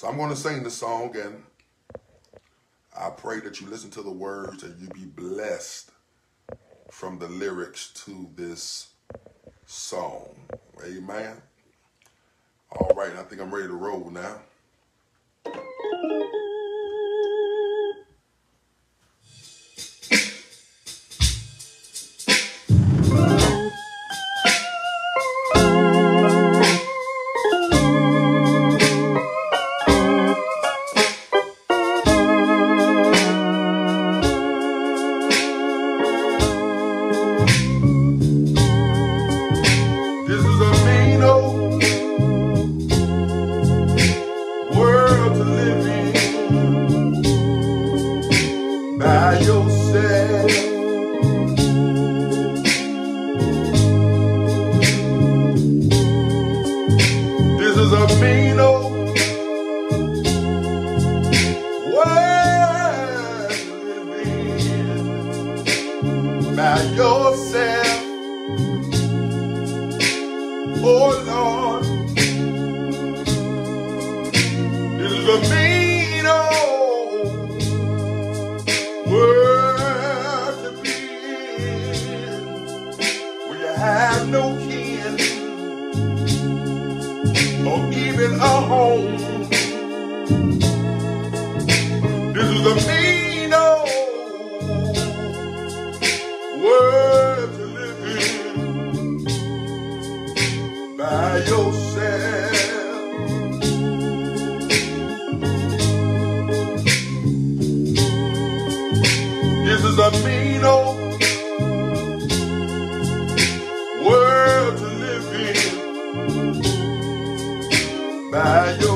So I'm going to sing the song and I pray that you listen to the words and you be blessed from the lyrics to this song. Amen. All right, I think I'm ready to roll now. is a or even a home. This is a mean old world to live in by yourself. This is a mean old I do.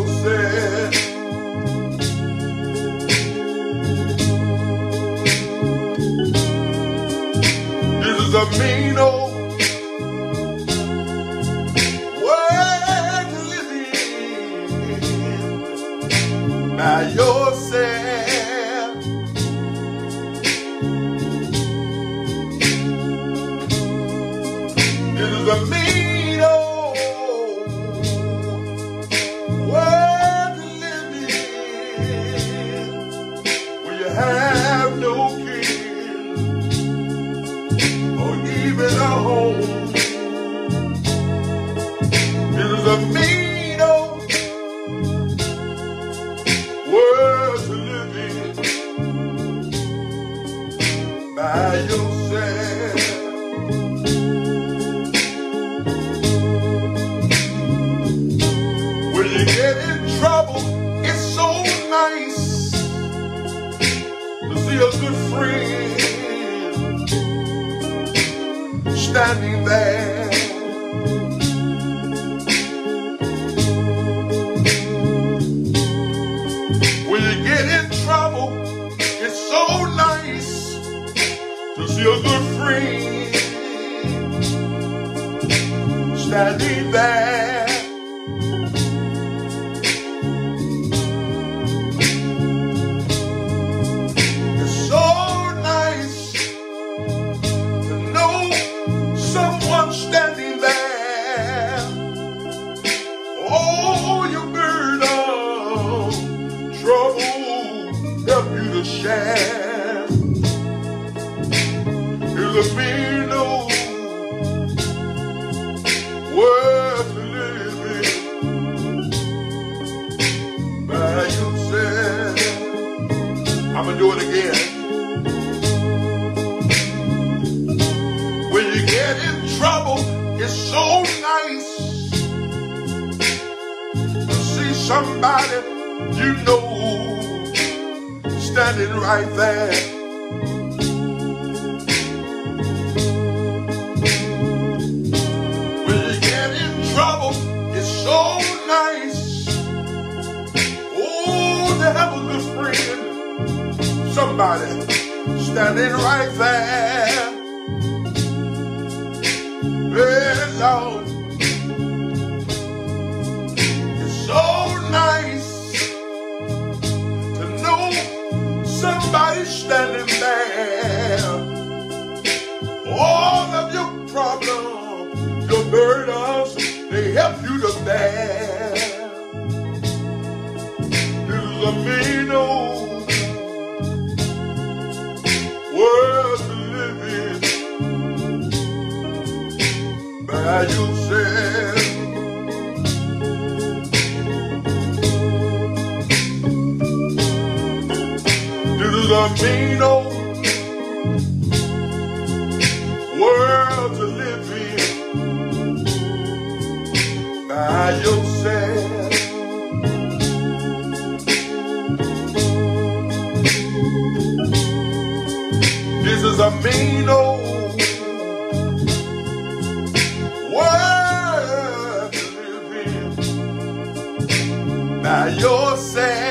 that be that. somebody you know standing right there. When you get in trouble, it's so nice. Oh, to have a good friend, somebody standing right there. World to live in by yourself. This is a mean old yourself.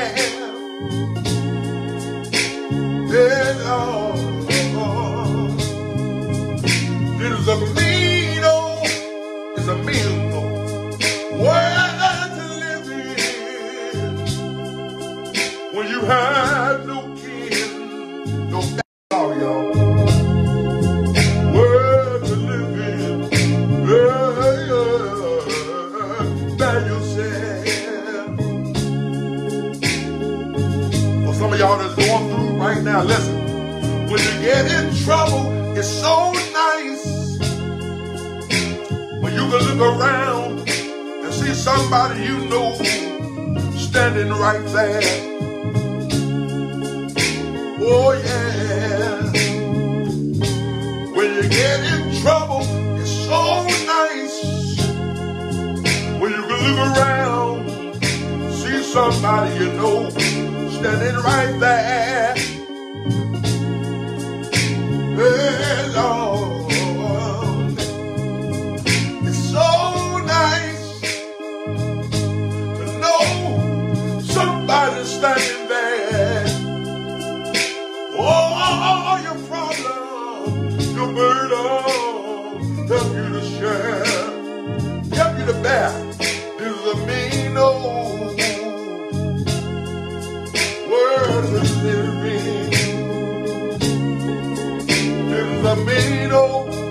Get in trouble, it's so nice when you can look around and see somebody you know standing right there. Oh yeah. When you get in trouble, it's so nice when you can look around, see somebody you know standing right there. burdens help you to share, help you to bear. This is a mean old world we live in. This is a mean old